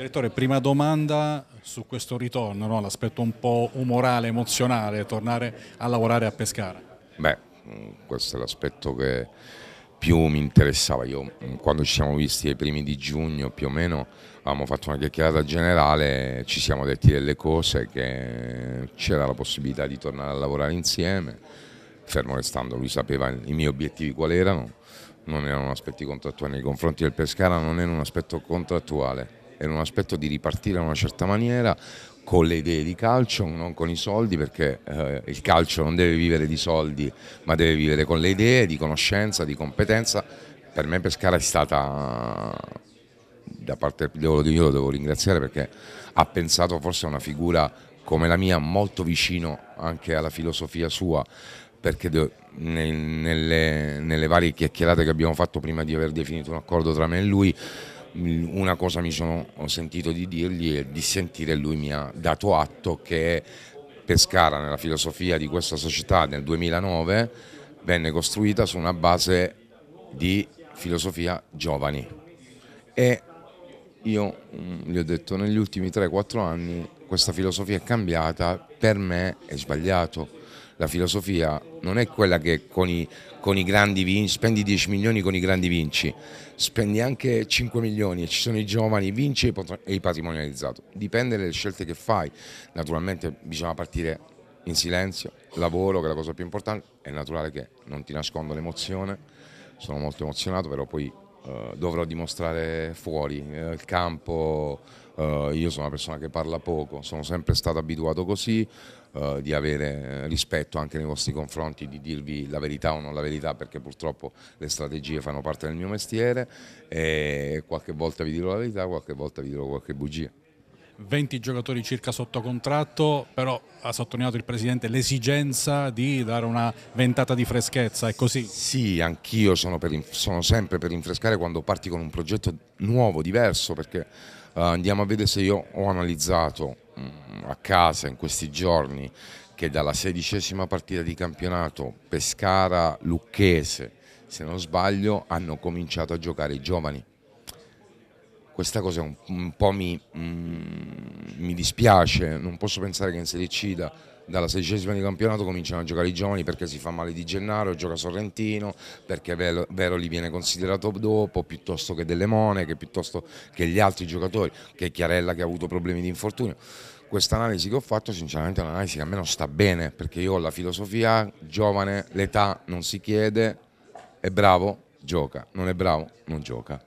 Direttore, prima domanda su questo ritorno, no? l'aspetto un po' umorale, emozionale, tornare a lavorare a Pescara. Beh, questo è l'aspetto che più mi interessava. Io quando ci siamo visti ai primi di giugno più o meno avevamo fatto una chiacchierata generale, ci siamo detti delle cose che c'era la possibilità di tornare a lavorare insieme, fermo restando lui sapeva i miei obiettivi quali erano, non erano aspetti contrattuali nei confronti del Pescara, non era un aspetto contrattuale, era un aspetto di ripartire in una certa maniera con le idee di calcio, non con i soldi, perché eh, il calcio non deve vivere di soldi, ma deve vivere con le idee, di conoscenza, di competenza. Per me Pescara è stata, da parte io lo devo ringraziare perché ha pensato forse a una figura come la mia, molto vicino anche alla filosofia sua, perché nelle, nelle varie chiacchierate che abbiamo fatto prima di aver definito un accordo tra me e lui, una cosa mi sono sentito di dirgli e di sentire lui mi ha dato atto che Pescara nella filosofia di questa società nel 2009 venne costruita su una base di filosofia giovani. E io mm, gli ho detto negli ultimi 3-4 anni questa filosofia è cambiata, per me è sbagliato la filosofia non è quella che con i, con i grandi vinci, spendi 10 milioni con i grandi vinci, spendi anche 5 milioni e ci sono i giovani, vinci e i patrimonializzato. Dipende dalle scelte che fai. Naturalmente bisogna partire in silenzio, lavoro che è la cosa più importante, è naturale che non ti nascondo l'emozione, sono molto emozionato, però poi uh, dovrò dimostrare fuori uh, il campo, uh, io sono una persona che parla poco, sono sempre stato abituato così, uh, di avere rispetto anche nei vostri confronti, di dirvi la verità o non la verità perché purtroppo le strategie fanno parte del mio mestiere e qualche volta vi dirò la verità, qualche volta vi dirò qualche bugia. 20 giocatori circa sotto contratto, però ha sottolineato il Presidente l'esigenza di dare una ventata di freschezza, è così? Sì, anch'io sono, sono, sempre per rinfrescare quando parti con un progetto nuovo, diverso, perché uh, andiamo a vedere se io ho analizzato um, a casa in questi giorni che dalla sedicesima partita di campionato Pescara-Lucchese, se non sbaglio, hanno cominciato a giocare i giovani questa cosa un, un po' mi, mm, mi, dispiace, non posso pensare che in Serie C da, dalla sedicesima di campionato cominciano a giocare i giovani perché si fa male di Gennaro, gioca Sorrentino, perché Vero, li viene considerato dopo, piuttosto che Delle Monache, piuttosto che gli altri giocatori, che Chiarella che ha avuto problemi di infortunio. Questa analisi che ho fatto sinceramente è un'analisi che a me non sta bene perché io ho la filosofia giovane, l'età non si chiede, è bravo, gioca, non è bravo, non gioca.